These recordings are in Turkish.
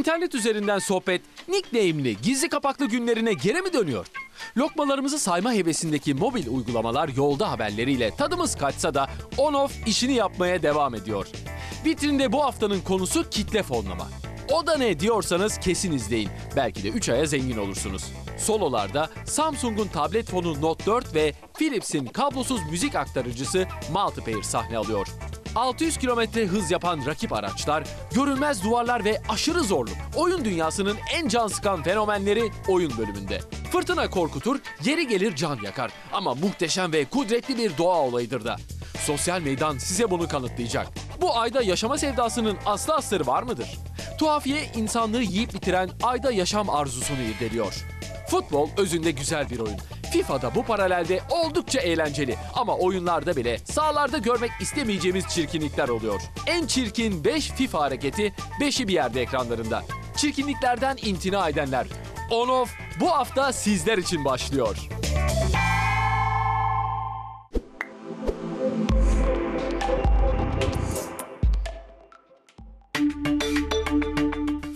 İnternet üzerinden sohbet nickname'li gizli kapaklı günlerine geri mi dönüyor? Lokmalarımızı sayma hevesindeki mobil uygulamalar yolda haberleriyle tadımız kaçsa da on-off işini yapmaya devam ediyor. Vitrinde bu haftanın konusu kitle fonlama. O da ne diyorsanız kesin izleyin. Belki de 3 aya zengin olursunuz. Sololarda Samsung'un tablet fonu Note 4 ve Philips'in kablosuz müzik aktarıcısı Multipair sahne alıyor. 600 kilometre hız yapan rakip araçlar, görünmez duvarlar ve aşırı zorluk. Oyun dünyasının en can sıkan fenomenleri oyun bölümünde. Fırtına korkutur, yeri gelir can yakar. Ama muhteşem ve kudretli bir doğa olayıdır da. Sosyal meydan size bunu kanıtlayacak. Bu ayda yaşama sevdasının aslı astarı var mıdır? Tuhafiye insanlığı yiyip bitiren ayda yaşam arzusunu irdeliyor. Futbol özünde güzel bir oyun. FIFA'da bu paralelde oldukça eğlenceli ama oyunlarda bile sahalarda görmek istemeyeceğimiz çirkinlikler oluyor. En çirkin 5 FIFA hareketi 5'i bir yerde ekranlarında. Çirkinliklerden imtina edenler. On-off bu hafta sizler için başlıyor.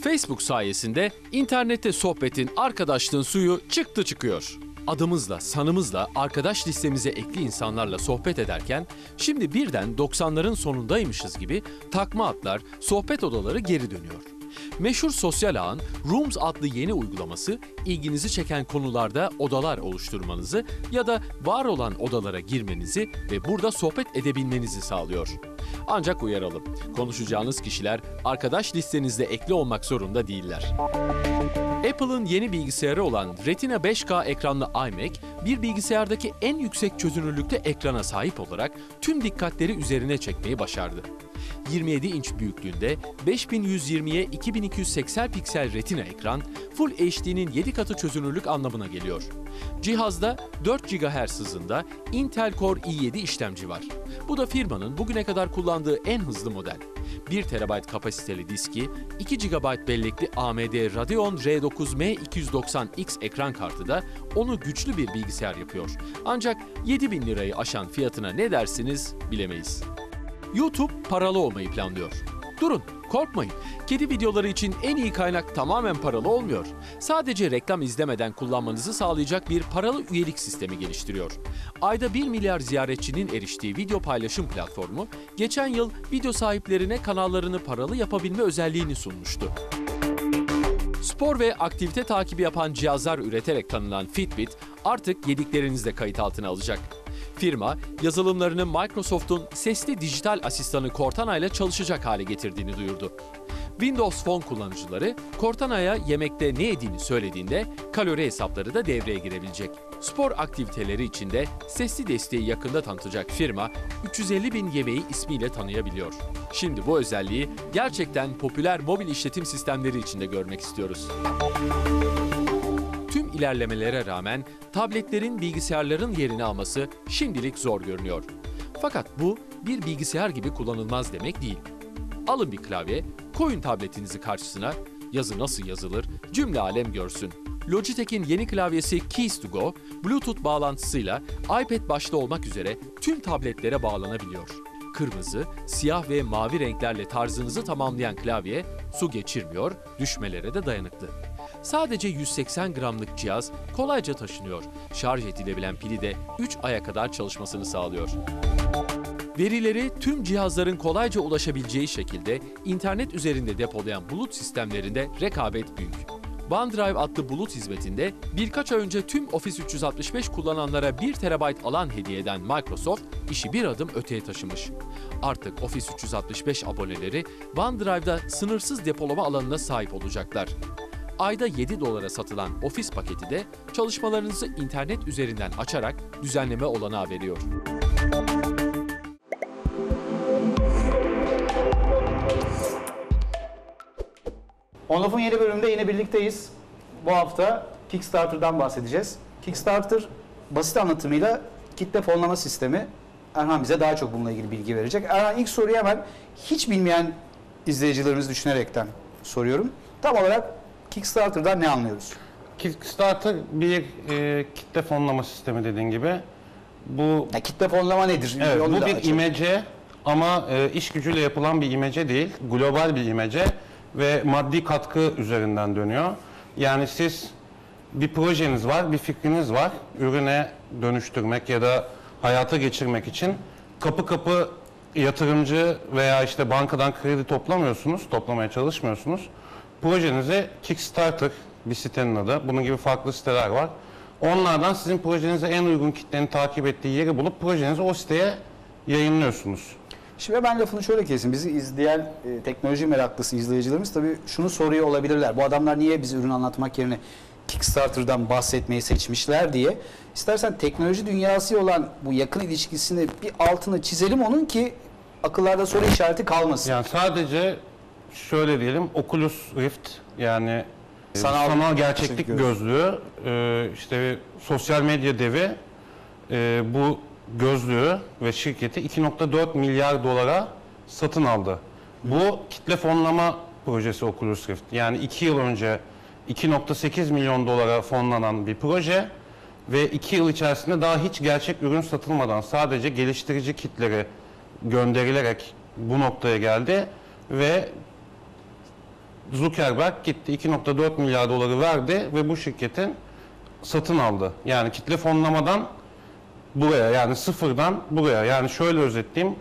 Facebook sayesinde internette sohbetin, arkadaşlığın suyu çıktı çıkıyor. Adımızla, sanımızla, arkadaş listemize ekli insanlarla sohbet ederken şimdi birden 90'ların sonundaymışız gibi takma adlar, sohbet odaları geri dönüyor. Meşhur sosyal ağın Rooms adlı yeni uygulaması ilginizi çeken konularda odalar oluşturmanızı ya da var olan odalara girmenizi ve burada sohbet edebilmenizi sağlıyor. Ancak uyaralım, konuşacağınız kişiler arkadaş listenizde ekli olmak zorunda değiller. Apple'ın yeni bilgisayarı olan Retina 5K ekranlı iMac, bir bilgisayardaki en yüksek çözünürlükte ekrana sahip olarak tüm dikkatleri üzerine çekmeyi başardı. 27 inç büyüklüğünde 5120'ye 2280 piksel retina ekran, Full HD'nin 7 katı çözünürlük anlamına geliyor. Cihazda 4 GHz hızında Intel Core i7 işlemci var. Bu da firmanın bugüne kadar kullandığı en hızlı model. 1 TB kapasiteli diski, 2 GB bellekli AMD Radeon R9 M290X ekran kartı da onu güçlü bir bilgisayar yapıyor. Ancak 7000 lirayı aşan fiyatına ne dersiniz bilemeyiz. YouTube paralı olmayı planlıyor. Durun, korkmayın. Kedi videoları için en iyi kaynak tamamen paralı olmuyor. Sadece reklam izlemeden kullanmanızı sağlayacak bir paralı üyelik sistemi geliştiriyor. Ayda 1 milyar ziyaretçinin eriştiği video paylaşım platformu, geçen yıl video sahiplerine kanallarını paralı yapabilme özelliğini sunmuştu. Spor ve aktivite takibi yapan cihazlar üreterek tanınan Fitbit artık yediklerinizde kayıt altına alacak. Firma, yazılımlarını Microsoft'un sesli dijital asistanı Cortana ile çalışacak hale getirdiğini duyurdu. Windows Phone kullanıcıları Cortana'ya yemekte ne yediğini söylediğinde kalori hesapları da devreye girebilecek. Spor aktiviteleri için de sesli desteği yakında tanıtacak firma 350 bin yemeği ismiyle tanıyabiliyor. Şimdi bu özelliği gerçekten popüler mobil işletim sistemleri içinde görmek istiyoruz. Tüm ilerlemelere rağmen tabletlerin bilgisayarların yerini alması şimdilik zor görünüyor. Fakat bu bir bilgisayar gibi kullanılmaz demek değil. Alın bir klavye, koyun tabletinizi karşısına, yazı nasıl yazılır, cümle alem görsün. Logitech'in yeni klavyesi Keys to Go, Bluetooth bağlantısıyla iPad başta olmak üzere tüm tabletlere bağlanabiliyor. Kırmızı, siyah ve mavi renklerle tarzınızı tamamlayan klavye su geçirmiyor, düşmelere de dayanıklı. Sadece 180 gramlık cihaz kolayca taşınıyor. Şarj edilebilen pili de 3 aya kadar çalışmasını sağlıyor. Verileri tüm cihazların kolayca ulaşabileceği şekilde internet üzerinde depolayan bulut sistemlerinde rekabet büyük. OneDrive adlı bulut hizmetinde birkaç ay önce tüm Office 365 kullananlara 1 TB alan hediye eden Microsoft işi bir adım öteye taşımış. Artık Office 365 aboneleri OneDrive'da sınırsız depolama alanına sahip olacaklar. Ayda 7 dolara satılan Office paketi de çalışmalarınızı internet üzerinden açarak düzenleme olanağı veriyor. OnOff'un yeni bölümünde yine birlikteyiz. Bu hafta Kickstarter'dan bahsedeceğiz. Kickstarter basit anlatımıyla kitle fonlama sistemi. Erhan bize daha çok bununla ilgili bilgi verecek. Erhan ilk soruyu hemen hiç bilmeyen izleyicilerimiz düşünerekten soruyorum. Tam olarak Kickstarter'dan ne anlıyoruz? Kickstarter bir e, kitle fonlama sistemi dediğin gibi. Bu Ya kitle fonlama nedir? evet, Onu bu bir açalım. imece ama e, iş gücüyle yapılan bir imece değil, global bir imece ve maddi katkı üzerinden dönüyor. Yani siz bir projeniz var, bir fikriniz var. Ürüne dönüştürmek ya da hayata geçirmek için kapı kapı yatırımcı veya işte bankadan kredi toplamıyorsunuz, toplamaya çalışmıyorsunuz. Projenize Kickstarter bir sitenin adı. Bunun gibi farklı siteler var. Onlardan sizin projenize en uygun kitlenin takip ettiği yeri bulup projenizi o siteye yayınlıyorsunuz. Şimdi ben lafını şöyle kesin. Bizi izleyen e, teknoloji meraklısı izleyicilerimiz tabii şunu soruyor olabilirler. Bu adamlar niye bizi ürün anlatmak yerine Kickstarter'dan bahsetmeyi seçmişler diye. İstersen teknoloji dünyası olan bu yakın ilişkisini bir altını çizelim onun ki akıllarda soru işareti kalmasın. Yani sadece şöyle diyelim Oculus Rift yani e, Sanal sanal, gerçeklik gerçeklik gözlüğü e, işte sosyal medya devi e, bu gözlüğü ve şirketi 2.4 milyar dolara satın aldı. Bu kitle fonlama projesi Oculus Rift. Yani 2 yıl önce 2.8 milyon dolara fonlanan bir proje ve 2 yıl içerisinde daha hiç gerçek ürün satılmadan sadece geliştirici kitleri gönderilerek bu noktaya geldi ve Zuckerberg gitti 2.4 milyar doları verdi ve bu şirketin satın aldı. Yani kitle fonlamadan buraya yani sıfırdan buraya yani şöyle özetleyeyim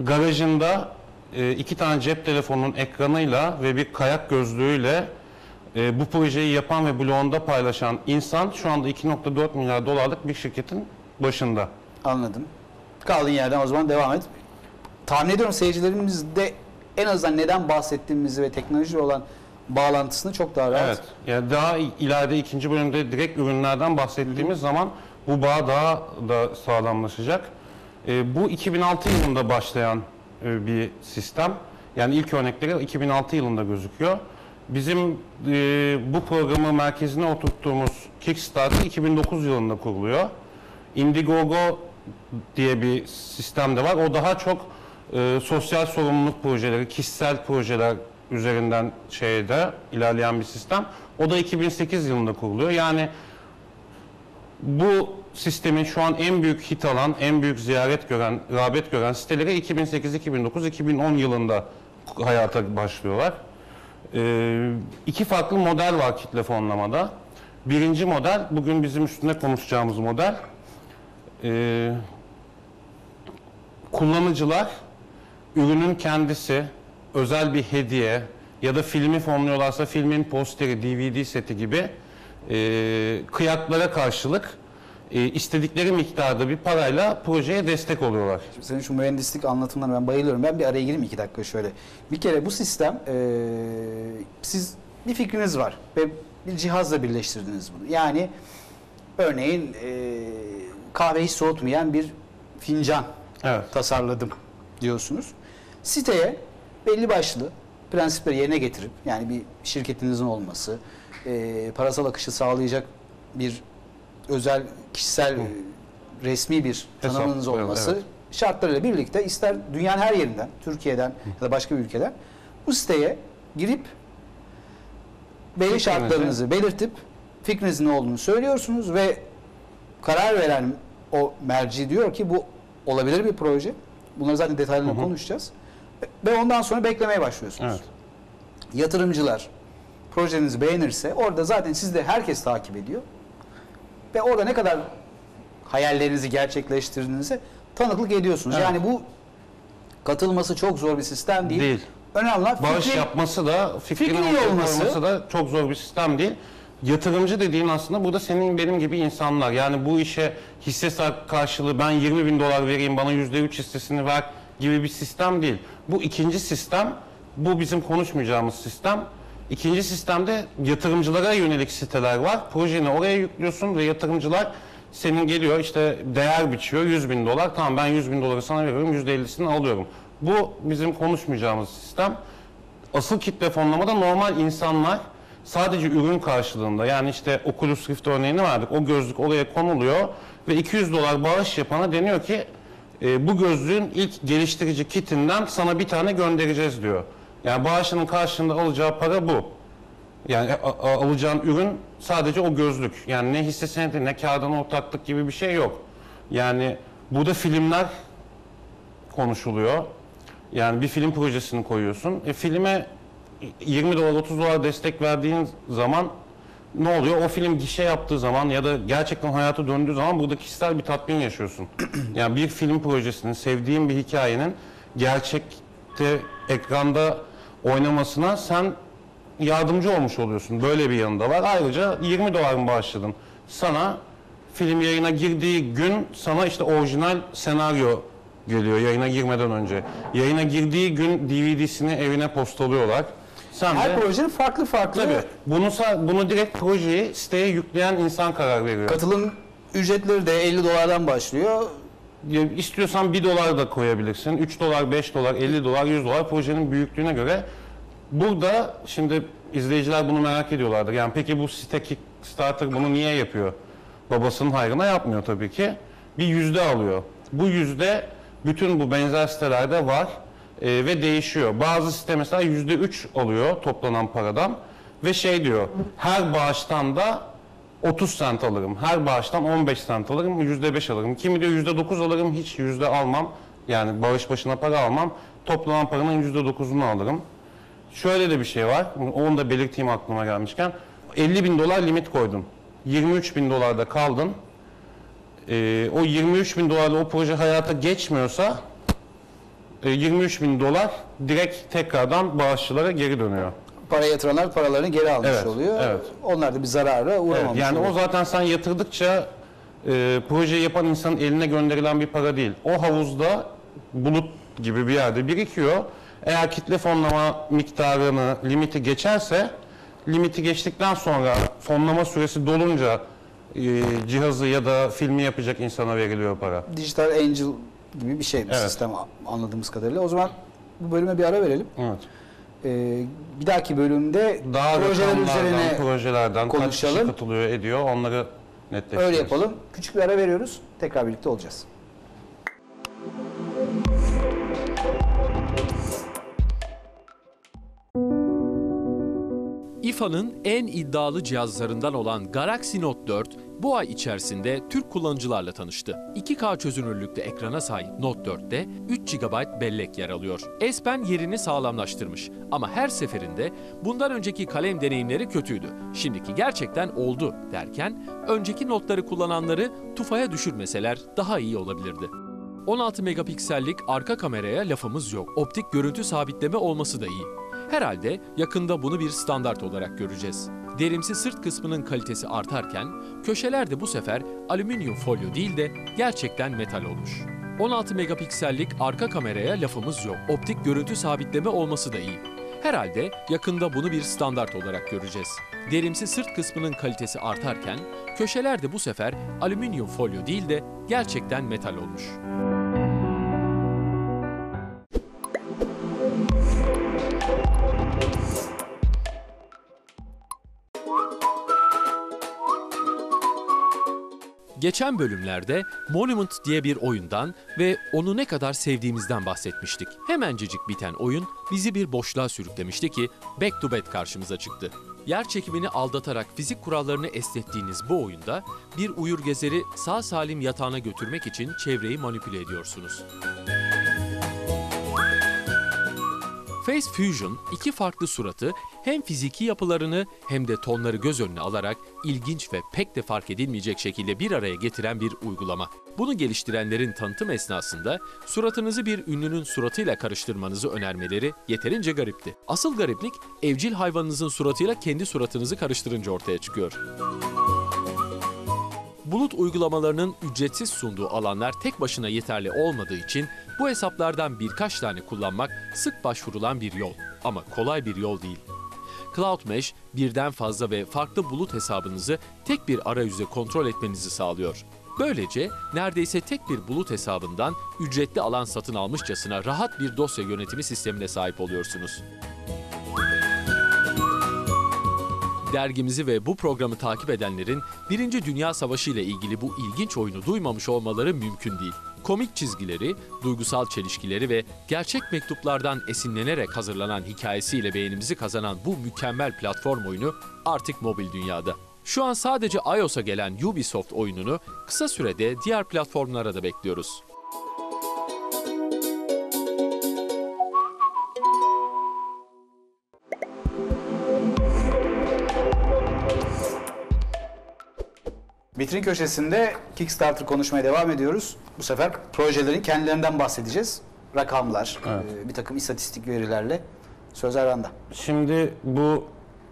garajında e, iki tane cep telefonunun ekranıyla ve bir kayak gözlüğüyle e, bu projeyi yapan ve blogunda paylaşan insan şu anda 2.4 milyar dolarlık bir şirketin başında. Anladım. Kaldığın yerden o zaman devam et. Tahmin ediyorum seyircilerimiz de en azından neden bahsettiğimizi ve teknoloji olan bağlantısını çok daha rahat Evet. Yani daha ileride ikinci bölümde direkt ürünlerden bahsettiğimiz zaman bu bağ daha da sağlamlaşacak. E, bu 2006 yılında başlayan e, bir sistem. Yani ilk örnekleri 2006 yılında gözüküyor. Bizim e, bu programı merkezine oturttuğumuz Kickstarter 2009 yılında kuruluyor. Indiegogo diye bir sistem de var. O daha çok e, sosyal sorumluluk projeleri, kişisel projeler üzerinden şeyde ilerleyen bir sistem. O da 2008 yılında kuruluyor. Yani bu sistemin şu an en büyük hit alan, en büyük ziyaret gören, rağbet gören siteleri 2008, 2009, 2010 yılında hayata başlıyorlar. Ee, iki farklı model var kitle fonlamada. Birinci model, bugün bizim üstünde konuşacağımız model. Ee, kullanıcılar ürünün kendisi, özel bir hediye ya da filmi fonluyorlarsa filmin posteri, DVD seti gibi e, kıyaklara karşılık e, istedikleri miktarda bir parayla projeye destek oluyorlar. Şimdi senin şu mühendislik anlatımlarına ben bayılıyorum. Ben bir araya gireyim iki dakika şöyle. Bir kere bu sistem eee, siz bir fikriniz var ve bir cihazla birleştirdiniz bunu. Yani örneğin eee kahve hiç soğutmayan bir fincan Evet. tasarladım diyorsunuz. Siteye belli başlı prensipleri yerine getirip yani bir şirketinizin olması, eee, parasal akışı sağlayacak bir özel kişisel e, resmi bir Hesap, tanımınız evet, olması evet. şartlarıyla birlikte ister dünyanın her yerinden, Türkiye'den ya da başka bir ülkeden bu siteye girip belli Fikrinizi- şartlarınızı belirtip fikrinizin ne olduğunu söylüyorsunuz ve karar veren o merci diyor ki bu olabilir bir proje. Bunları zaten detaylarını Hı hı. konuşacağız. Ve ondan sonra beklemeye başlıyorsunuz. Evet. Yatırımcılar projenizi beğenirse orada zaten siz de herkes takip ediyor. Ve orada ne kadar hayallerinizi gerçekleştirdiğinize tanıklık ediyorsunuz. Evet. Yani bu katılması çok zor bir sistem değil. Değil. Önemli olan Bağış fikri- yapması da, fikrini fikri ortaya olması- da çok zor bir sistem değil. Yatırımcı dediğin aslında burada senin benim gibi insanlar. Yani bu işe hisse karşılığı ben 20 bin dolar vereyim bana %3 hissesini ver gibi bir sistem değil. Bu ikinci sistem, bu bizim konuşmayacağımız sistem. İkinci sistemde yatırımcılara yönelik siteler var. Projeni oraya yüklüyorsun ve yatırımcılar senin geliyor işte değer biçiyor 100 bin dolar. Tamam ben 100 bin doları sana veriyorum %50'sini alıyorum. Bu bizim konuşmayacağımız sistem. Asıl kitle fonlamada normal insanlar sadece ürün karşılığında yani işte Oculus Rift örneğini verdik. O gözlük oraya konuluyor ve 200 dolar bağış yapana deniyor ki e, bu gözlüğün ilk geliştirici kitinden sana bir tane göndereceğiz diyor. Yani bağışının karşılığında alacağı para bu. Yani alacağın ürün sadece o gözlük. Yani ne hisse senedi ne kağıdan ortaklık gibi bir şey yok. Yani burada filmler konuşuluyor. Yani bir film projesini koyuyorsun. E, filme 20 dolar 30 dolar destek verdiğin zaman ne oluyor? O film gişe yaptığı zaman ya da gerçekten hayata döndüğü zaman burada kişisel bir tatmin yaşıyorsun. yani bir film projesinin, sevdiğin bir hikayenin gerçekte ekranda oynamasına sen yardımcı olmuş oluyorsun. Böyle bir yanında var. Ayrıca 20 dolar mı bağışladın? Sana film yayına girdiği gün sana işte orijinal senaryo geliyor yayına girmeden önce. Yayına girdiği gün DVD'sini evine postalıyorlar. Sen Her de projenin farklı farklı tabii bunu bunu direkt projeyi siteye yükleyen insan karar veriyor. katılım ücretleri de 50 dolardan başlıyor. Ya İstiyorsan 1 dolar da koyabilirsin. 3 dolar, 5 dolar, 50 dolar, 100 dolar projenin büyüklüğüne göre. Burada şimdi izleyiciler bunu merak ediyorlardır. Yani peki bu site Kickstarter bunu niye yapıyor? Babasının hayrına yapmıyor tabii ki. Bir yüzde alıyor. Bu yüzde bütün bu benzer sitelerde var e, ve değişiyor. Bazı site mesela yüzde üç alıyor toplanan paradan ve şey diyor her bağıştan da 30 sent alırım. Her bağıştan 15 sent alırım, yüzde 5 alırım. Kimi diyor yüzde 9 alırım, hiç yüzde almam. Yani bağış başına para almam. Toplanan paranın yüzde 9'unu alırım. Şöyle de bir şey var, onu da belirteyim aklıma gelmişken. 50 bin dolar limit koydun. 23 bin dolarda kaldın. Ee, o 23 bin dolarla o proje hayata geçmiyorsa 23 bin dolar direkt tekrardan bağışçılara geri dönüyor. Para yatıranlar paralarını geri almış Evet, oluyor. evet. Onlar da bir zarara Evet, uğramamış yani oluyor. o zaten sen yatırdıkça e, projeyi yapan insanın eline gönderilen bir para değil. O havuzda bulut gibi bir yerde birikiyor. Eğer kitle fonlama miktarını, limiti geçerse, limiti geçtikten sonra fonlama süresi dolunca e, cihazı ya da filmi yapacak insana veriliyor para. Digital Angel gibi bir şey bir Evet. sistem anladığımız kadarıyla. O zaman bu bölüme bir ara verelim. Evet. Ee, bir dahaki bölümde Daha projeler üzerine projelerden kaç kişi konuşalım. katılıyor ediyor onları netleştiririz. öyle yapalım. Küçük bir ara veriyoruz. Tekrar birlikte olacağız. İFA'nın en iddialı cihazlarından olan Galaxy Note 4 bu ay içerisinde Türk kullanıcılarla tanıştı. 2K çözünürlükte ekrana sahip Note 4'te 3 GB bellek yer alıyor. S Pen yerini sağlamlaştırmış ama her seferinde bundan önceki kalem deneyimleri kötüydü. Şimdiki gerçekten oldu derken önceki notları kullananları tufaya düşürmeseler daha iyi olabilirdi. 16 megapiksellik arka kameraya lafımız yok. Optik görüntü sabitleme olması da iyi. Herhalde yakında bunu bir standart olarak göreceğiz. Derimsi sırt kısmının kalitesi artarken köşeler de bu sefer alüminyum folyo değil de gerçekten metal olmuş. 16 megapiksellik arka kameraya lafımız yok. Optik görüntü sabitleme olması da iyi. Herhalde yakında bunu bir standart olarak göreceğiz. Derimsi sırt kısmının kalitesi artarken köşeler de bu sefer alüminyum folyo değil de gerçekten metal olmuş. Geçen bölümlerde Monument diye bir oyundan ve onu ne kadar sevdiğimizden bahsetmiştik. Hemencecik biten oyun bizi bir boşluğa sürüklemişti ki Back to Bed karşımıza çıktı. Yer çekimini aldatarak fizik kurallarını esnettiğiniz bu oyunda bir uyur gezeri sağ salim yatağına götürmek için çevreyi manipüle ediyorsunuz. Face Fusion iki farklı suratı hem fiziki yapılarını hem de tonları göz önüne alarak ilginç ve pek de fark edilmeyecek şekilde bir araya getiren bir uygulama. Bunu geliştirenlerin tanıtım esnasında suratınızı bir ünlünün suratıyla karıştırmanızı önermeleri yeterince garipti. Asıl gariplik evcil hayvanınızın suratıyla kendi suratınızı karıştırınca ortaya çıkıyor. Bulut uygulamalarının ücretsiz sunduğu alanlar tek başına yeterli olmadığı için bu hesaplardan birkaç tane kullanmak sık başvurulan bir yol ama kolay bir yol değil. Cloud Mesh birden fazla ve farklı bulut hesabınızı tek bir arayüze kontrol etmenizi sağlıyor. Böylece neredeyse tek bir bulut hesabından ücretli alan satın almışçasına rahat bir dosya yönetimi sistemine sahip oluyorsunuz. Dergimizi ve bu programı takip edenlerin Birinci Dünya Savaşı ile ilgili bu ilginç oyunu duymamış olmaları mümkün değil. Komik çizgileri, duygusal çelişkileri ve gerçek mektuplardan esinlenerek hazırlanan hikayesiyle beğenimizi kazanan bu mükemmel platform oyunu artık mobil dünyada. Şu an sadece iOS'a gelen Ubisoft oyununu kısa sürede diğer platformlara da bekliyoruz. Vitrin köşesinde Kickstarter konuşmaya devam ediyoruz. Bu sefer projelerin kendilerinden bahsedeceğiz. Rakamlar, e, bir takım istatistik verilerle. Sözler bende. Şimdi bu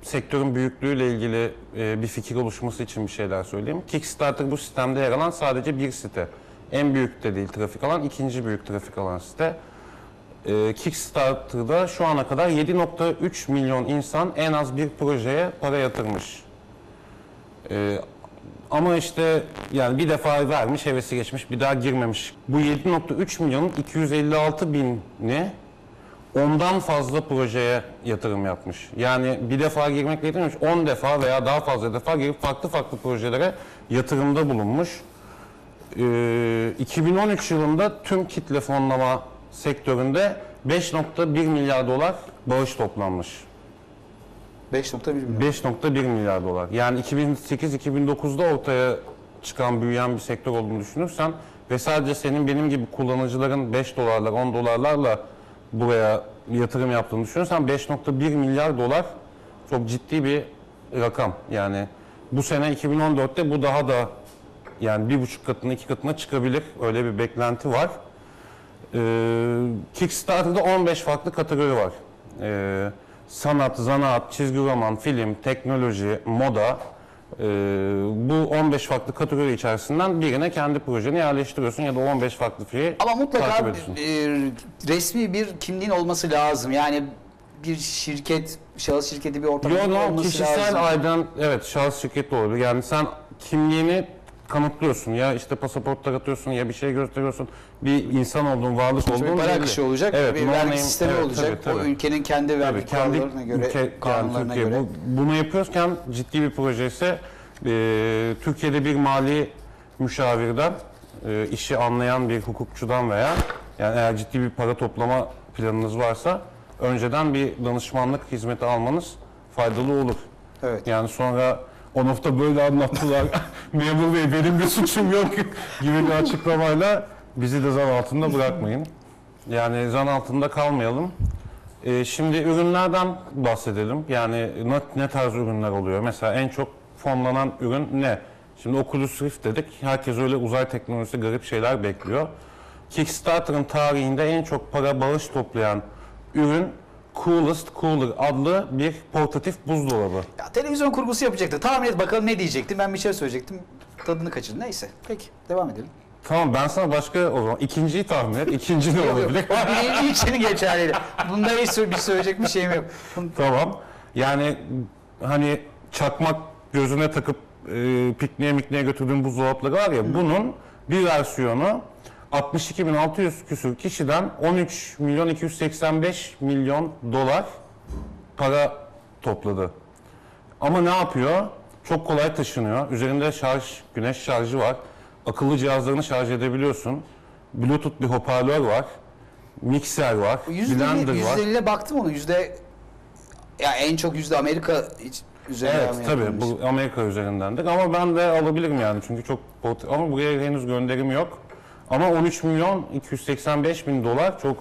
sektörün büyüklüğüyle ilgili e, bir fikir oluşması için bir şeyler söyleyeyim. Kickstarter bu sistemde yer alan sadece bir site. En büyük de değil trafik alan, ikinci büyük trafik alan site. E, Kickstarter'da şu ana kadar 7.3 milyon insan en az bir projeye para yatırmış. Ama işte yani bir defa vermiş, hevesi geçmiş, bir daha girmemiş. Bu 7.3 milyonun 256 bini ondan fazla projeye yatırım yapmış. Yani bir defa girmekle yetinmemiş, 10 defa veya daha fazla defa girip farklı farklı projelere yatırımda bulunmuş. Ee, 2013 yılında tüm kitle fonlama sektöründe 5.1 milyar dolar bağış toplanmış. 5.1 milyon. 5.1 milyar dolar. Yani 2008-2009'da ortaya çıkan büyüyen bir sektör olduğunu düşünürsen ve sadece senin benim gibi kullanıcıların 5 dolarlar 10 dolarlarla buraya yatırım yaptığını düşünürsen 5.1 milyar dolar çok ciddi bir rakam. Yani bu sene 2014'te bu daha da yani bir buçuk katına iki katına çıkabilir. Öyle bir beklenti var. Ee, Kickstarter'da 15 farklı kategori var. Ee, sanat, zanaat, çizgi roman, film, teknoloji, moda. Ee, bu 15 farklı kategori içerisinden birine kendi projeni yerleştiriyorsun ya da 15 farklı şeyi Ama mutlaka takip ediyorsun. e, resmi bir kimliğin olması lazım. Yani bir şirket, şahıs şirketi bir ortak Yo, no, olması kişisel lazım. aydan evet şahıs şirketi olabilir. Yani sen kimliğini kanıtlıyorsun ya işte pasaport taratıyorsun ya bir şey gösteriyorsun. Bir insan olduğun, varlık olduğun bir para akışı olacak, Evet, bir vergi name- sistemi evet, olacak. tabii, O tabii. ülkenin kendi vergi Tabii kendi kurallarına göre, ülke, yani kanunlarına Türkiye göre. bu, bunu yapıyorken ciddi bir proje ise e, Türkiye'de bir mali müşavirden, e, işi anlayan bir hukukçudan veya yani eğer ciddi bir para toplama planınız varsa önceden bir danışmanlık hizmeti almanız faydalı olur. Evet. Yani sonra Onof'ta böyle anlattılar. Memur Bey benim bir suçum yok gibi bir açıklamayla bizi de zan altında bırakmayın. Yani zan altında kalmayalım. Ee, şimdi ürünlerden bahsedelim. Yani ne, ne tarz ürünler oluyor? Mesela en çok fonlanan ürün ne? Şimdi Oculus Rift dedik. Herkes öyle uzay teknolojisi garip şeyler bekliyor. Kickstarter'ın tarihinde en çok para bağış toplayan ürün Coolest Cooler adlı bir portatif buzdolabı. Ya, televizyon kurgusu yapacaktı. Tahmin et bakalım ne diyecektim. Ben bir şey söyleyecektim. Tadını kaçırdım. Neyse. Peki. Devam edelim. Tamam ben sana başka o zaman ikinciyi tahmin et. İkinci ne olabilir? Birinci için geçerliydi. Bunda hiç sö- bir söyleyecek bir şeyim yok. tamam. Yani hani çakmak gözüne takıp e, pikniğe mikniğe götürdüğün buzdolapları var ya bunun bir versiyonu 62.600 küsür kişiden 13 milyon 285 milyon dolar para topladı. Ama ne yapıyor? Çok kolay taşınıyor. Üzerinde şarj, güneş şarjı var. Akıllı cihazlarını şarj edebiliyorsun. Bluetooth bir hoparlör var. Mikser var. Blender %50, var. %50'le baktım onu. Yüzde ya en çok yüzde Amerika hiç üzerine Evet tabii bu Amerika üzerindendir ama ben de alabilirim yani çünkü çok pot- ama buraya henüz gönderim yok. Ama 13 milyon 285 bin dolar çok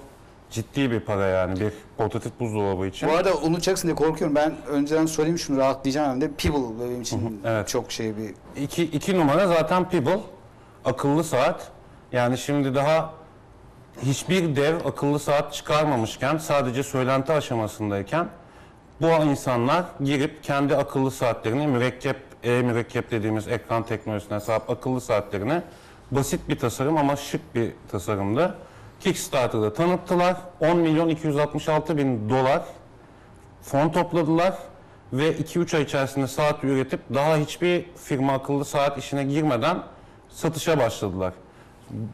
ciddi bir para yani bir portatif buzdolabı için. Bu arada unutacaksın diye korkuyorum. Ben önceden söyleyeyim şunu rahatlayacağım hem de Pebble benim için Evet. çok şey bir İki, iki numara zaten Pebble akıllı saat. Yani şimdi daha hiçbir dev akıllı saat çıkarmamışken sadece söylenti aşamasındayken bu insanlar girip kendi akıllı saatlerini mürekkep, e-mürekkep dediğimiz ekran teknolojisine sahip akıllı saatlerini basit bir tasarım ama şık bir tasarımda Kickstarter'da tanıttılar. 10 milyon 266 bin dolar fon topladılar ve 2-3 ay içerisinde saat üretip daha hiçbir firma akıllı saat işine girmeden satışa başladılar.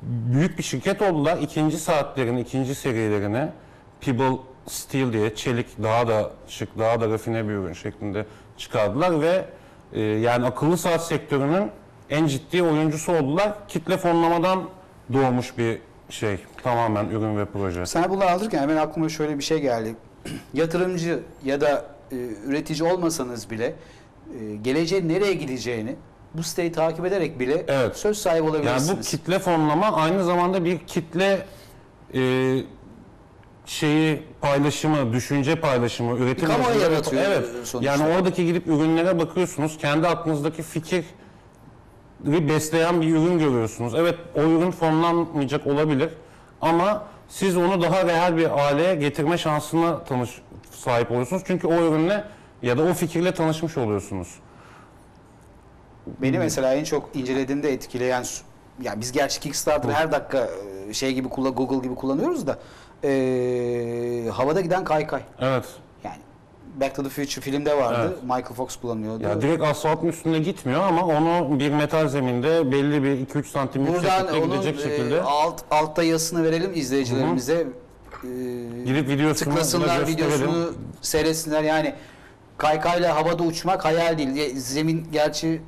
Büyük bir şirket oldular. İkinci saatlerini, ikinci serilerini Pebble Steel diye çelik daha da şık, daha da rafine bir ürün şeklinde çıkardılar ve e, yani akıllı saat sektörünün en ciddi oyuncusu oldular. Kitle fonlamadan doğmuş bir şey tamamen ürün ve proje. Sen bunu anlatırken hemen aklıma şöyle bir şey geldi. Yatırımcı ya da e, üretici olmasanız bile e, geleceğin nereye gideceğini bu siteyi takip ederek bile Evet. söz sahibi Yani olabilirsiniz. bu kitle fonlama aynı zamanda bir kitle e, şeyi paylaşımı, düşünce paylaşımı, üretim Bir kamuoyu yaratıyor Evet. sonuçta. Yani oradaki gidip ürünlere bakıyorsunuz. Kendi aklınızdaki fikir besleyen bir ürün görüyorsunuz. Evet o ürün fonlanmayacak olabilir ama siz onu daha real bir hale getirme şansına tanış sahip oluyorsunuz. Çünkü o ürünle ya da o fikirle tanışmış oluyorsunuz. Beni mesela en çok incelediğimde etkileyen ya biz gerçi Kickstarter her dakika e, şey gibi Google gibi kullanıyoruz da e, havada giden kaykay. Evet. Back to the Future filmde vardı. Evet. Michael Fox kullanıyordu. Ya direkt asfaltın üstünde gitmiyor ama onu bir metal zeminde belli bir 2-3 santim Buradan yükseklikte onun gidecek e, şekilde alt altta yazısını verelim izleyicilerimize. E, gidip videosunu tıklasınlar da gösterelim. videosunu seyretsinler yani kaykayla havada uçmak hayal değil. Ye- Zemin gerçi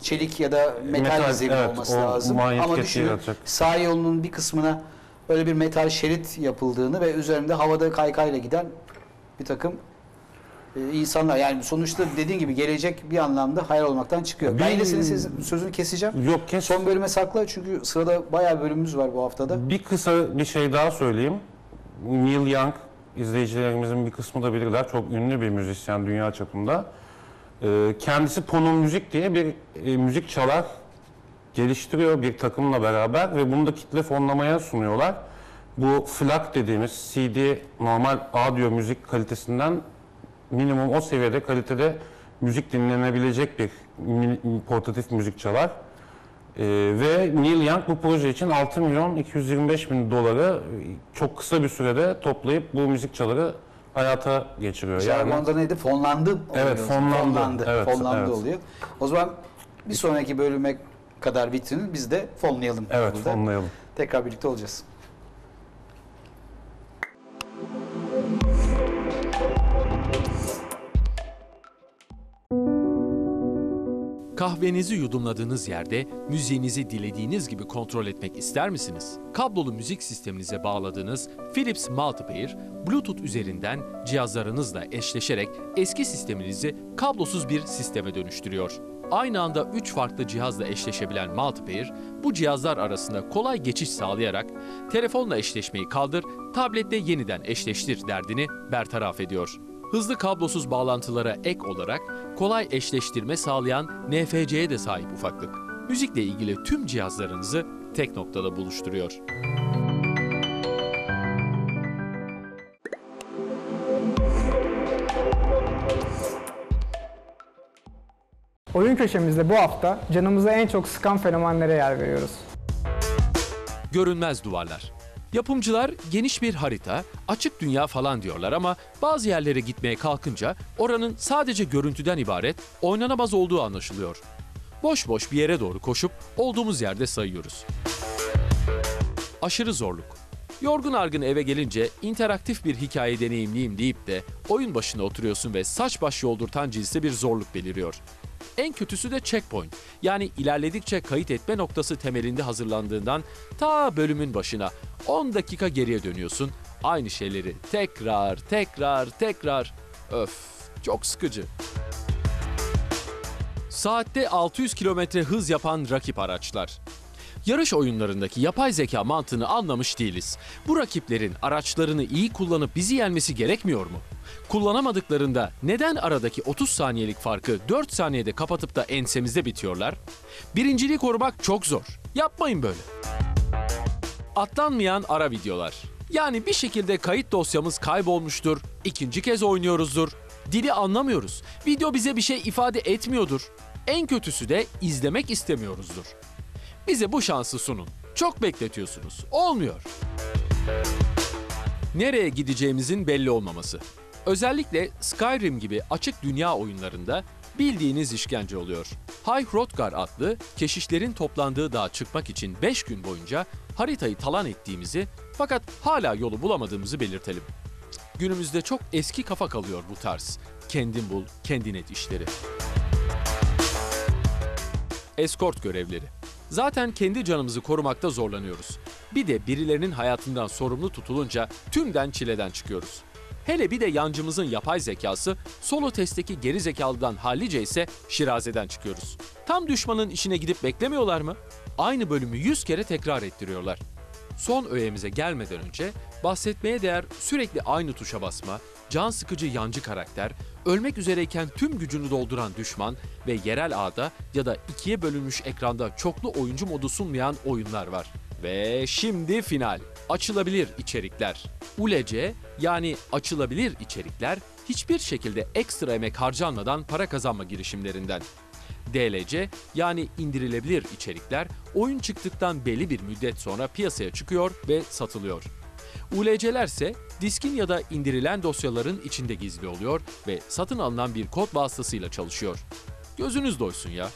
çelik ya da metal, Metal, bir zemin evet, olması o lazım. Ama etki düşünün yaratacak. sahil yolunun bir kısmına öyle bir metal şerit yapıldığını ve üzerinde havada kaykayla giden bir takım e, insanlar. Yani sonuçta dediğin gibi gelecek bir anlamda hayal olmaktan çıkıyor. Ben Bir- yine senin ses- sözünü keseceğim. Yok kes. Son bölüme sakla çünkü sırada bayağı bölümümüz var bu haftada. Bir kısa bir şey daha söyleyeyim. Neil Young, izleyicilerimizin bir kısmı da bilirler. Çok ünlü bir müzisyen dünya çapında. Ee, kendisi Pono Müzik diye bir e, müzik çalar geliştiriyor bir takımla beraber ve bunu da kitle fonlamaya sunuyorlar. Bu FLAC dediğimiz CD normal audio müzik kalitesinden minimum o seviyede kalitede müzik dinlenebilecek bir portatif müzik çalar. Ee, ve Neil Young bu proje için 6 milyon 225 bin doları e, çok kısa bir sürede toplayıp bu müzik çaları hayata geçiriyor. Yani Jargonda neydi? Fonlandı. Evet, fonlandı. Fonlandı, Evet, fonlandı evet. oluyor. O zaman bir sonraki bölüme kadar bitirin. Biz de fonlayalım. evet burada. fonlayalım. Tekrar birlikte olacağız. Kahvenizi yudumladığınız yerde müziğinizi dilediğiniz gibi kontrol etmek ister misiniz? Kablolu müzik sisteminize bağladığınız Philips Multipair, Bluetooth üzerinden cihazlarınızla eşleşerek eski sisteminizi kablosuz bir sisteme dönüştürüyor. Aynı anda 3 farklı cihazla eşleşebilen Multipair, bu cihazlar arasında kolay geçiş sağlayarak telefonla eşleşmeyi kaldır, tablette yeniden eşleştir derdini bertaraf ediyor. Hızlı kablosuz bağlantılara ek olarak kolay eşleştirme sağlayan NFC'ye de sahip ufaklık. Müzikle ilgili tüm cihazlarınızı tek noktada buluşturuyor. Oyun köşemizde bu hafta canımıza en çok sıkan fenomenlere yer veriyoruz. Görünmez duvarlar. Yapımcılar geniş bir harita, açık dünya falan diyorlar ama bazı yerlere gitmeye kalkınca oranın sadece görüntüden ibaret, oynanamaz olduğu anlaşılıyor. Boş boş bir yere doğru koşup olduğumuz yerde sayıyoruz. Aşırı zorluk. Yorgun argın eve gelince interaktif bir hikaye deneyimleyeyim deyip de oyun başına oturuyorsun ve saç baş yoldurtan cinste bir zorluk beliriyor. En kötüsü de checkpoint. Yani ilerledikçe kayıt etme noktası temelinde hazırlandığından ta bölümün başına 10 dakika geriye dönüyorsun. Aynı şeyleri tekrar tekrar tekrar. Öf çok sıkıcı. Saatte 600 kilometre hız yapan rakip araçlar. Yarış oyunlarındaki yapay zeka mantığını anlamış değiliz. Bu rakiplerin araçlarını iyi kullanıp bizi yenmesi gerekmiyor mu? Kullanamadıklarında neden aradaki 30 saniyelik farkı 4 saniyede kapatıp da ensemizde bitiyorlar? Birinciliği korumak çok zor. Yapmayın böyle. Atlanmayan ara videolar. Yani bir şekilde kayıt dosyamız kaybolmuştur, ikinci kez oynuyoruzdur, dili anlamıyoruz, video bize bir şey ifade etmiyordur. En kötüsü de izlemek istemiyoruzdur. Bize bu şansı sunun. Çok bekletiyorsunuz. Olmuyor. Nereye gideceğimizin belli olmaması. Özellikle Skyrim gibi açık dünya oyunlarında bildiğiniz işkence oluyor. High Hrothgar adlı keşişlerin toplandığı dağa çıkmak için 5 gün boyunca haritayı talan ettiğimizi fakat hala yolu bulamadığımızı belirtelim. Günümüzde çok eski kafa kalıyor bu tarz. Kendin bul, kendin et işleri. Eskort görevleri. Zaten kendi canımızı korumakta zorlanıyoruz. Bir de birilerinin hayatından sorumlu tutulunca tümden çileden çıkıyoruz. Hele bir de yancımızın yapay zekası solo testteki geri zekalıdan hallice ise şirazeden çıkıyoruz. Tam düşmanın işine gidip beklemiyorlar mı? Aynı bölümü 100 kere tekrar ettiriyorlar. son öğemize gelmeden önce bahsetmeye değer sürekli aynı tuşa basma, can sıkıcı yancı karakter, ölmek üzereyken tüm gücünü dolduran düşman ve yerel ağda ya da ikiye bölünmüş ekranda çoklu oyuncu modu sunmayan oyunlar var. Ve şimdi final. Açılabilir içerikler. ULC yani açılabilir içerikler hiçbir şekilde ekstra emek harcanmadan para kazanma girişimlerinden. DLC yani indirilebilir içerikler oyun çıktıktan belli bir müddet sonra piyasaya çıkıyor ve satılıyor. ULC'ler ise diskin ya da indirilen dosyaların içinde gizli oluyor ve satın alınan bir kod vasıtasıyla çalışıyor. Gözünüz doysun ya.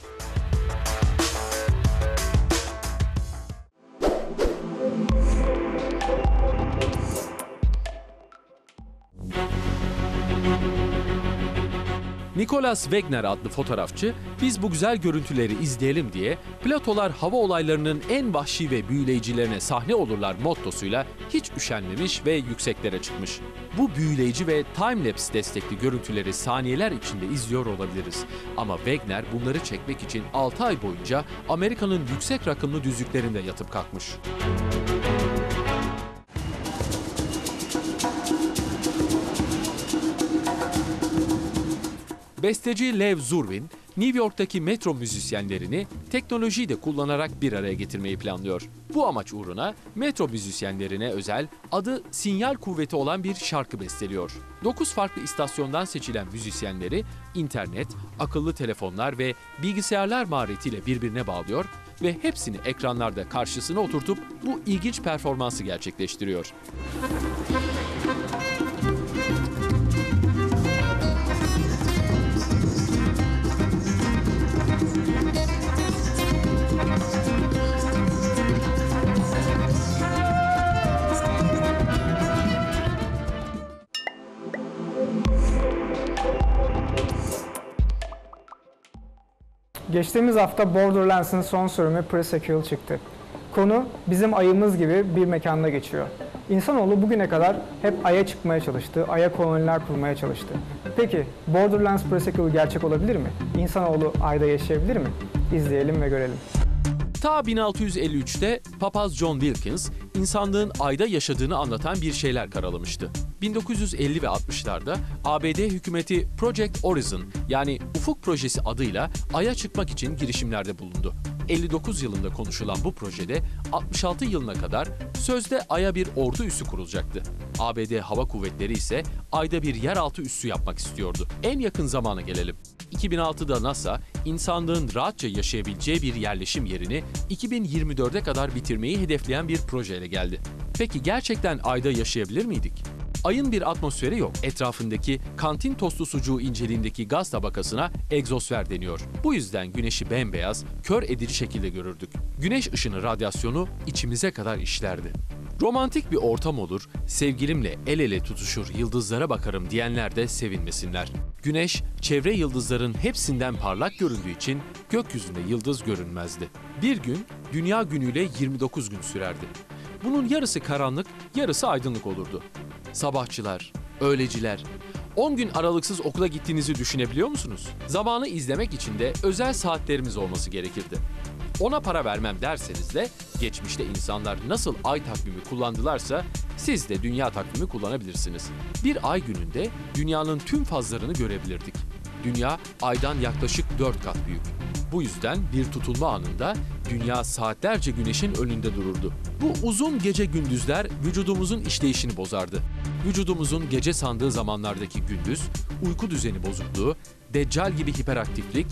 Nicholas Wegner adlı fotoğrafçı, biz bu güzel görüntüleri izleyelim diye platolar hava olaylarının en vahşi ve büyüleyicilerine sahne olurlar mottosuyla hiç üşenmemiş ve yükseklere çıkmış. Bu büyüleyici ve timelapse destekli görüntüleri saniyeler içinde izliyor olabiliriz. Ama Wegner bunları çekmek için 6 ay boyunca Amerika'nın yüksek rakımlı düzlüklerinde yatıp kalkmış. Besteci Lev Zurvin, New York'taki metro müzisyenlerini teknolojiyi de kullanarak bir araya getirmeyi planlıyor. Bu amaç uğruna metro müzisyenlerine özel adı sinyal kuvveti olan bir şarkı besteliyor. 9 farklı istasyondan seçilen müzisyenleri internet, akıllı telefonlar ve bilgisayarlar maharetiyle birbirine bağlıyor ve hepsini ekranlarda karşısına oturtup bu ilginç performansı gerçekleştiriyor. Geçtiğimiz hafta Borderlands'ın son sürümü pre-sequel çıktı. Konu bizim ayımız gibi bir mekanda geçiyor. İnsanoğlu bugüne kadar hep Ay'a çıkmaya çalıştı, Ay'a koloniler kurmaya çalıştı. Peki Borderlands pre-sequel gerçek olabilir mi? İnsanoğlu Ay'da yaşayabilir mi? İzleyelim ve görelim. Ta 1653'te papaz John Wilkins, insanlığın ayda yaşadığını anlatan bir şeyler karalamıştı. 1950 ve 60'larda ABD hükümeti Project Horizon yani Ufuk Projesi adıyla Ay'a çıkmak için girişimlerde bulundu. 59 yılında konuşulan bu projede 66 yılına kadar sözde Ay'a bir ordu üssü kurulacaktı. ABD Hava Kuvvetleri ise Ay'da bir yeraltı üssü yapmak istiyordu. En yakın zamana gelelim. 2006'da NASA, insanlığın rahatça yaşayabileceği bir yerleşim yerini 2024'e kadar bitirmeyi hedefleyen bir projeyle geldi. Peki gerçekten Ay'da yaşayabilir miydik? Ayın bir atmosferi yok. Etrafındaki kantin tostu sucuğu inceliğindeki gaz tabakasına egzosfer deniyor. Bu yüzden güneşi bembeyaz, kör edici şekilde görürdük. Güneş ışını radyasyonu içimize kadar işlerdi. Romantik bir ortam olur, sevgilimle el ele tutuşur yıldızlara bakarım diyenler de sevinmesinler. Güneş, çevre yıldızların hepsinden parlak göründüğü için gökyüzünde yıldız görünmezdi. Bir gün, dünya günüyle 29 gün sürerdi. Bunun yarısı karanlık, yarısı aydınlık olurdu. Sabahçılar, öğleciler, 10 gün aralıksız okula gittiğinizi düşünebiliyor musunuz? Zamanı izlemek için de özel saatlerimiz olması gerekirdi. Ona para vermem derseniz de geçmişte insanlar nasıl ay takvimi kullandılarsa siz de dünya takvimi kullanabilirsiniz. Bir ay gününde dünyanın tüm fazlarını görebilirdik. Dünya aydan yaklaşık 4 kat büyük. Bu yüzden bir tutulma anında dünya saatlerce güneşin önünde dururdu. Bu uzun gece gündüzler vücudumuzun işleyişini bozardı. Vücudumuzun gece sandığı zamanlardaki gündüz, uyku düzeni bozukluğu, deccal gibi hiperaktiflik,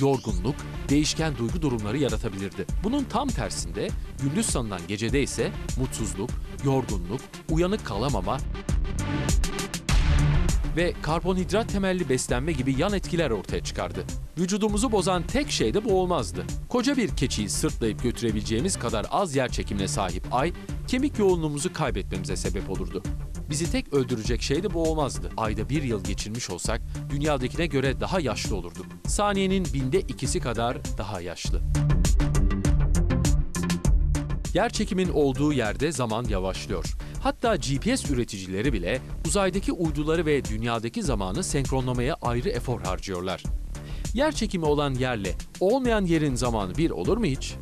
yorgunluk, değişken duygu durumları yaratabilirdi. Bunun tam tersinde gündüz sanılan gecede ise mutsuzluk, yorgunluk, uyanık kalamama ve karbonhidrat temelli beslenme gibi yan etkiler ortaya çıkardı. Vücudumuzu bozan tek şey de bu olmazdı. Koca bir keçiyi sırtlayıp götürebileceğimiz kadar az yer çekimine sahip ay, kemik yoğunluğumuzu kaybetmemize sebep olurdu. Bizi tek öldürecek şey de bu olmazdı. Ayda bir yıl geçirmiş olsak dünyadakine göre daha yaşlı olurduk. Saniyenin binde ikisi kadar daha yaşlı. Yer çekimin olduğu yerde zaman yavaşlıyor. Hatta GPS üreticileri bile uzaydaki uyduları ve dünyadaki zamanı senkronlamaya ayrı efor harcıyorlar. Yer çekimi olan yerle olmayan yerin zamanı bir olur mu hiç?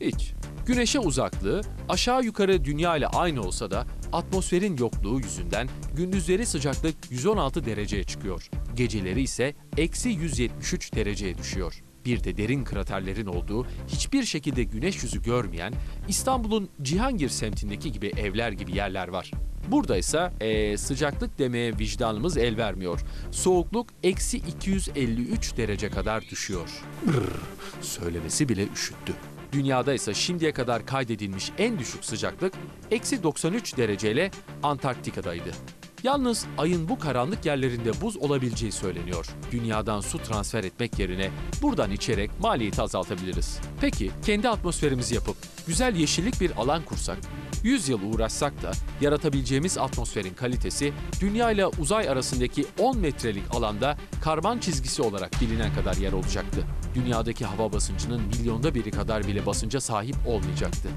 Hiç. Güneşe uzaklığı aşağı yukarı dünya ile aynı olsa da atmosferin yokluğu yüzünden gündüzleri sıcaklık 116 dereceye çıkıyor. Geceleri ise eksi 173 dereceye düşüyor. Bir de derin kraterlerin olduğu, hiçbir şekilde güneş yüzü görmeyen İstanbul'un Cihangir semtindeki gibi evler gibi yerler var. Burada ise eee, sıcaklık demeye vicdanımız el vermiyor. Soğukluk eksi 253 derece kadar düşüyor. Brrr, söylemesi bile üşüttü. Dünyada ise şimdiye kadar kaydedilmiş en düşük sıcaklık eksi 93 dereceyle Antarktika'daydı. Yalnız ayın bu karanlık yerlerinde buz olabileceği söyleniyor. Dünyadan su transfer etmek yerine buradan içerek maliyeti azaltabiliriz. Peki kendi atmosferimizi yapıp güzel yeşillik bir alan kursak, 100 yıl uğraşsak da yaratabileceğimiz atmosferin kalitesi dünya ile uzay arasındaki 10 metrelik alanda karman çizgisi olarak bilinen kadar yer olacaktı. Dünyadaki hava basıncının milyonda biri kadar bile basınca sahip olmayacaktı.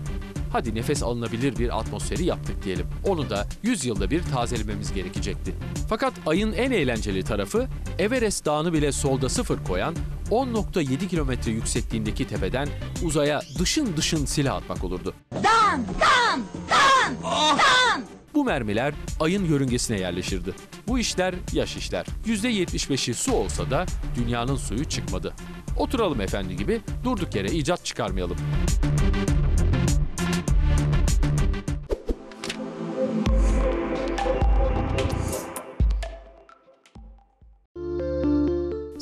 Hadi nefes alınabilir bir atmosferi yaptık diyelim. Onu da 100 yılda bir tazelememiz gerekecekti. Fakat ayın en eğlenceli tarafı Everest Dağı'nı bile solda sıfır koyan 10.7 kilometre yüksekliğindeki tepeden uzaya dışın dışın silah atmak olurdu. Bu mermiler ayın yörüngesine yerleşirdi. Bu işler yaş işler. %75'i su olsa da dünyanın suyu çıkmadı. Oturalım efendi gibi durduk yere icat çıkarmayalım.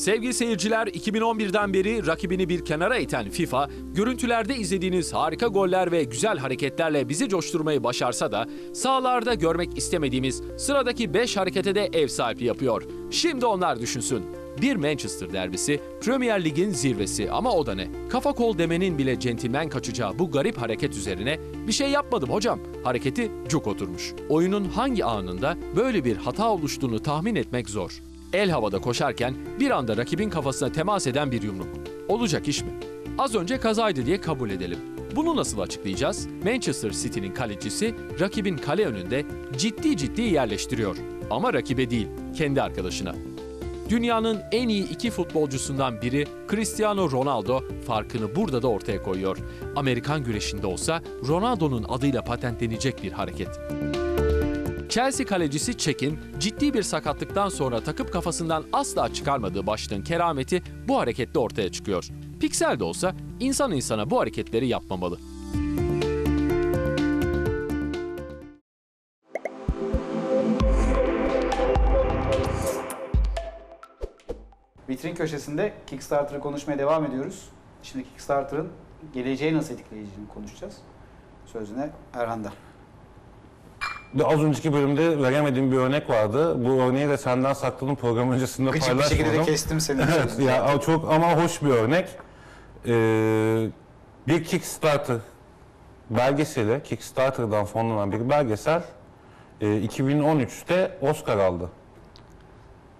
Sevgili seyirciler, 2011'den beri rakibini bir kenara iten FIFA, görüntülerde izlediğiniz harika goller ve güzel hareketlerle bizi coşturmayı başarsa da sahalarda görmek istemediğimiz sıradaki 5 harekete de ev sahipliği yapıyor. Şimdi onlar düşünsün. Bir Manchester derbisi, Premier Lig'in zirvesi ama o da ne? Kafa kol demenin bile centilmen kaçacağı bu garip hareket üzerine bir şey yapmadım hocam. Hareketi cuk oturmuş. Oyunun hangi anında böyle bir hata oluştuğunu tahmin etmek zor. El havada koşarken bir anda rakibin kafasına temas eden bir yumruk. Olacak iş mi? Az önce kazaydı diye kabul edelim. Bunu nasıl açıklayacağız? Manchester City'nin kalecisi rakibin kale önünde ciddi ciddi yerleştiriyor. Ama rakibe değil, kendi arkadaşına. Dünyanın en iyi iki futbolcusundan biri Cristiano Ronaldo farkını burada da ortaya koyuyor. Amerikan güreşinde olsa Ronaldo'nun adıyla patentlenecek bir hareket. Chelsea kalecisi Çek'in ciddi bir sakatlıktan sonra takıp kafasından asla çıkarmadığı başlığın kerameti bu harekette ortaya çıkıyor. Piksel de olsa insan insana bu hareketleri yapmamalı. Vitrin köşesinde Kickstarter'ı konuşmaya devam ediyoruz. Şimdi Kickstarter'ın geleceği nasıl etkileyeceğini konuşacağız. Sözüne Erhan'da. Bir Az önceki bölümde veremediğim bir örnek vardı. Bu örneği de senden sakladım program öncesinde Gıcık bir paylaşmadım. şekilde de kestim seni. Evet, ya çok ama hoş bir örnek. Ee, bir Kickstarter belgeseli, Kickstarter'dan fonlanan bir belgesel e, 2013'te Oscar aldı.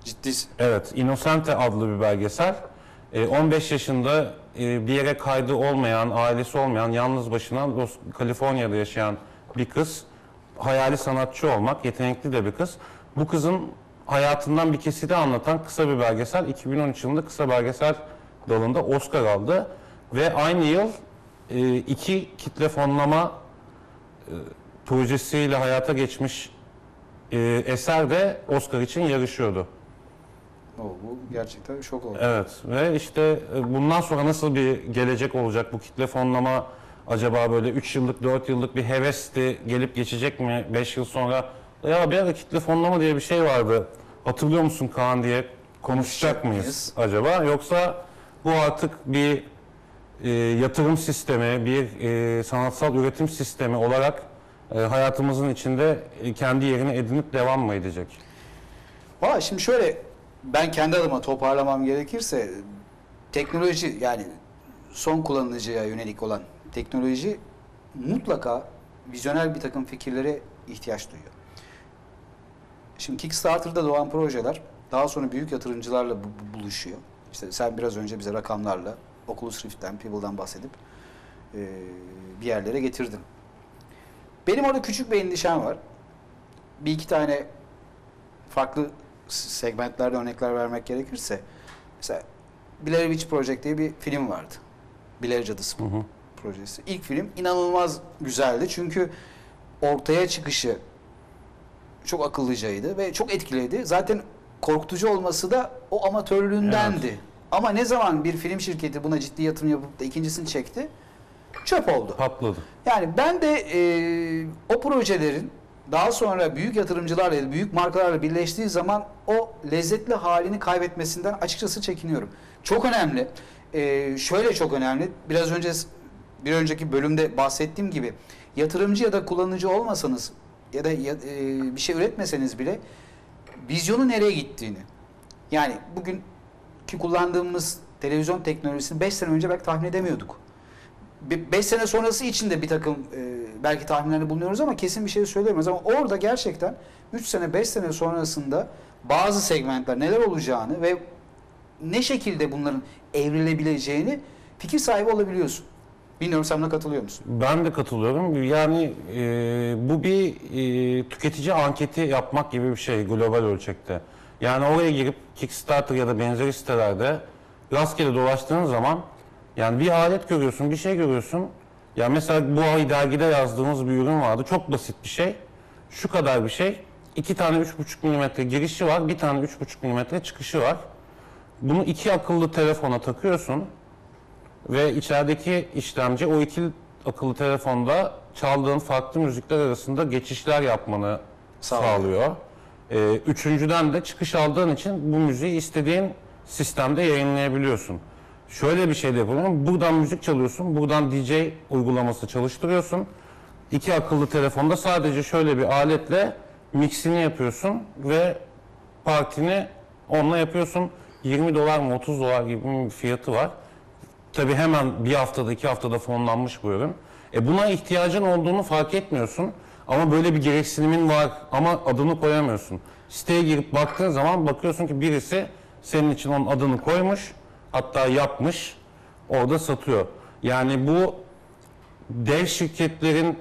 Ciddisin. Evet, Innocente adlı bir belgesel. E, 15 yaşında e, bir yere kaydı olmayan, ailesi olmayan, yalnız başına Los, Kaliforniya'da yaşayan bir kız. Hayali sanatçı olmak, yetenekli de bir kız. Bu kızın hayatından bir kesiti anlatan kısa bir belgesel. 2013 yılında kısa belgesel dalında Oscar aldı. Ve aynı yıl e, iki kitle fonlama e, projesiyle hayata geçmiş e, eser de Oscar için yarışıyordu. Oo, bu gerçekten şok oldu. Evet ve işte e, bundan sonra nasıl bir gelecek olacak bu kitle fonlama acaba böyle 3 yıllık 4 yıllık bir hevesti gelip geçecek mi? 5 yıl sonra ya bir ara kitle fonlama diye bir şey vardı. Hatırlıyor musun Kaan? diye konuşacak mıyız acaba? Yoksa bu artık bir e, yatırım sistemi bir e, sanatsal üretim sistemi olarak e, hayatımızın içinde e, kendi yerini edinip devam mı edecek? Valla şimdi şöyle ben kendi adıma toparlamam gerekirse teknoloji yani son kullanıcıya yönelik olan teknoloji mutlaka vizyoner bir takım fikirlere ihtiyaç duyuyor. Şimdi Kickstarter'da doğan projeler daha sonra büyük yatırımcılarla bu- bu- buluşuyor. İşte sen biraz önce bize rakamlarla Oculus Rift'ten, Peeble'dan bahsedip eee, bir yerlere getirdin. Benim orada küçük bir endişem var. Bir iki tane farklı segmentlerde örnekler vermek gerekirse mesela Blair Witch Project diye bir film vardı. Blair Cadısı. Projesi. İlk film inanılmaz güzeldi çünkü ortaya çıkışı çok akıllıcaydı ve çok etkiledi. Zaten korkutucu olması da o amatörlüğündendi. Ama ne zaman bir film şirketi buna ciddi yatırım yapıp da ikincisini çekti, çöp oldu. Patladı. Yani ben de e, o projelerin daha sonra büyük yatırımcılarla, büyük markalarla birleştiği zaman o lezzetli halini kaybetmesinden açıkçası çekiniyorum. Çok önemli. E, şöyle çok önemli. Biraz önce bir önceki bölümde bahsettiğim gibi yatırımcı ya da kullanıcı olmasanız ya da e, bir şey üretmeseniz bile vizyonu nereye gittiğini. Yani bugünkü kullandığımız televizyon teknolojisini 5 sene önce belki tahmin edemiyorduk. 5 sene sonrası için de bir takım e, belki tahminlerde bulunuyoruz ama kesin bir şey söyleyemiyoruz. Ama orada gerçekten 3 sene 5 sene sonrasında bazı segmentler neler olacağını ve ne şekilde bunların evrilebileceğini fikir sahibi olabiliyorsun. Bilmiyorum sen buna katılıyor musun? Ben de katılıyorum. Yani e, bu bir e, tüketici anketi yapmak gibi bir şey global ölçekte. Yani oraya girip Kickstarter ya da benzeri sitelerde rastgele dolaştığın zaman yani bir alet görüyorsun, bir şey görüyorsun. Ya mesela bu ay dergide yazdığımız bir ürün vardı. Çok basit bir şey. Şu kadar bir şey. İki tane 3,5 milimetre girişi var, bir tane 3,5 milimetre çıkışı var. Bunu iki akıllı telefona takıyorsun ve içerideki işlemci o iki akıllı telefonda çaldığın farklı müzikler arasında geçişler yapmanı Sağlıyor. sağlıyor. Ee, üçüncüden de çıkış aldığın için bu müziği istediğin sistemde yayınlayabiliyorsun. Şöyle bir şey de yapıyorum. Buradan müzik çalıyorsun, buradan DJ uygulaması çalıştırıyorsun. İki akıllı telefonda sadece şöyle bir aletle mixini yapıyorsun ve partini onunla yapıyorsun. 20 dolar mı 30 dolar gibi bir fiyatı var. Tabii hemen bir haftada iki haftada fonlanmış bu ürün. E buna ihtiyacın olduğunu fark etmiyorsun. Ama böyle bir gereksinimin var ama adını koyamıyorsun. Siteye girip baktığın zaman bakıyorsun ki birisi senin için onun adını koymuş. Hatta yapmış. Orada satıyor. Yani bu dev şirketlerin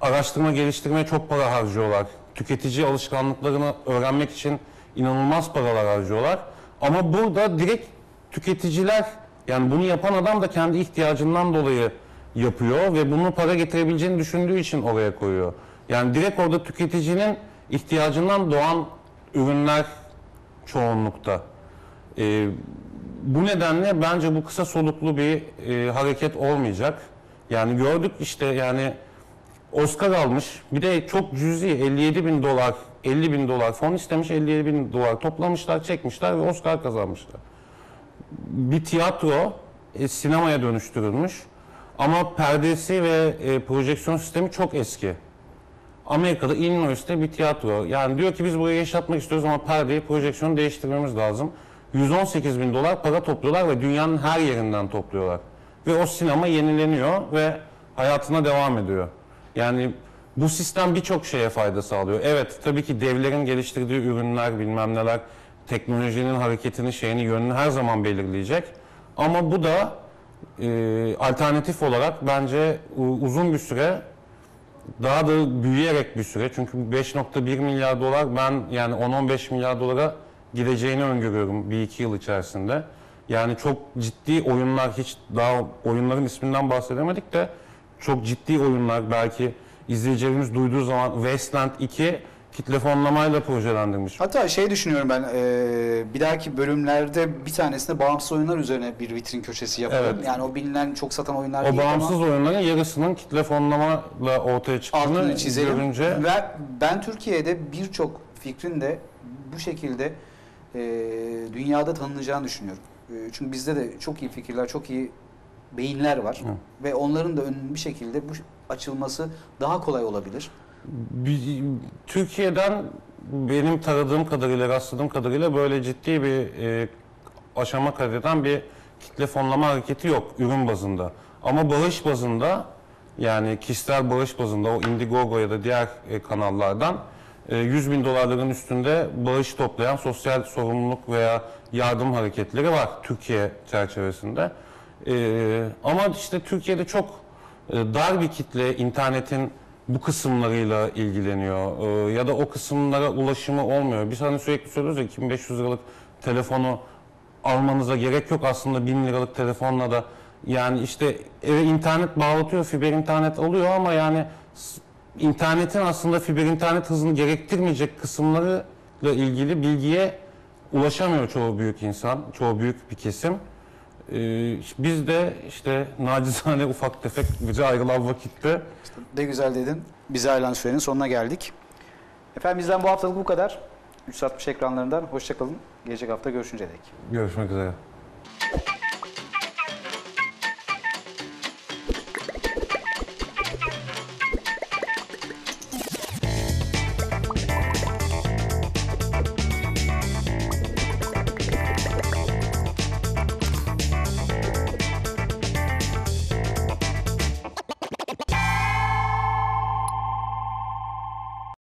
araştırma geliştirmeye çok para harcıyorlar. Tüketici alışkanlıklarını öğrenmek için inanılmaz paralar harcıyorlar. Ama burada direkt tüketiciler yani bunu yapan adam da kendi ihtiyacından dolayı yapıyor ve bunu para getirebileceğini düşündüğü için oraya koyuyor. Yani direkt orada tüketicinin ihtiyacından doğan ürünler çoğunlukta. Ee, bu nedenle bence bu kısa soluklu bir e, hareket olmayacak. Yani gördük işte yani Oscar almış. Bir de çok cüzi 57 bin dolar, 50 bin dolar fon istemiş, 57 bin dolar toplamışlar, çekmişler ve Oscar kazanmışlar. Bir tiyatro e, sinemaya dönüştürülmüş ama perdesi ve e, projeksiyon sistemi çok eski. Amerika'da Illinois'te bir tiyatro. Yani diyor ki biz burayı yaşatmak istiyoruz ama perdeyi, projeksiyonu değiştirmemiz lazım. 118 bin dolar para topluyorlar ve dünyanın her yerinden topluyorlar. Ve o sinema yenileniyor ve hayatına devam ediyor. Yani bu sistem birçok şeye fayda sağlıyor. Evet tabii ki devlerin geliştirdiği ürünler bilmem neler teknolojinin hareketini şeyini yönünü her zaman belirleyecek. Ama bu da e, alternatif olarak bence uzun bir süre daha da büyüyerek bir süre çünkü 5.1 milyar dolar ben yani 10-15 milyar dolara gideceğini öngörüyorum bir iki yıl içerisinde. Yani çok ciddi oyunlar hiç daha oyunların isminden bahsedemedik de çok ciddi oyunlar belki izleyicilerimiz duyduğu zaman Wasteland 2 kitle fonlamayla projelendirmiş. Hatta şey düşünüyorum ben e, bir dahaki bölümlerde bir tanesinde bağımsız oyunlar üzerine bir vitrin köşesi yapalım. Evet. Yani o bilinen çok satan oyunlar O değil bağımsız ama oyunların yarısının kitle fonlamayla ortaya çıktığını altını çizelim. görünce Ve ben Türkiye'de birçok fikrin de bu şekilde e, dünyada tanınacağını düşünüyorum. E, çünkü bizde de çok iyi fikirler, çok iyi beyinler var. Ve onların da önünün bir şekilde bu açılması daha kolay olabilir. Türkiye'den benim taradığım kadarıyla, rastladığım kadarıyla böyle ciddi bir e, aşama kaydeden bir kitle fonlama hareketi yok ürün bazında. Ama bağış bazında yani kişisel bağış bazında o Indiegogo ya da diğer e, kanallardan e, 100 bin dolarların üstünde bağış toplayan sosyal sorumluluk veya yardım hareketleri var Türkiye çerçevesinde. E, ama işte Türkiye'de çok e, dar bir kitle internetin bu kısımlarıyla ilgileniyor Ee, ya da o kısımlara ulaşımı olmuyor. Biz hani sürekli söylüyoruz ya 2500 liralık telefonu almanıza gerek yok aslında 1000 liralık telefonla da Yani işte eve internet bağlatıyor, fiber internet oluyor ama yani internetin aslında fiber internet hızını gerektirmeyecek kısımlarıyla ilgili bilgiye ulaşamıyor çoğu büyük insan, çoğu büyük bir kesim. Ee, biz de işte nacizane ufak tefek bize ayrılan vakitte Ne güzel dedin. Bize ayrılan sürenin sonuna geldik. Efendim bizden bu haftalık bu kadar. 360 ekranlarından hoşçakalın. Gelecek hafta görüşünceye dek. görüşmek üzere.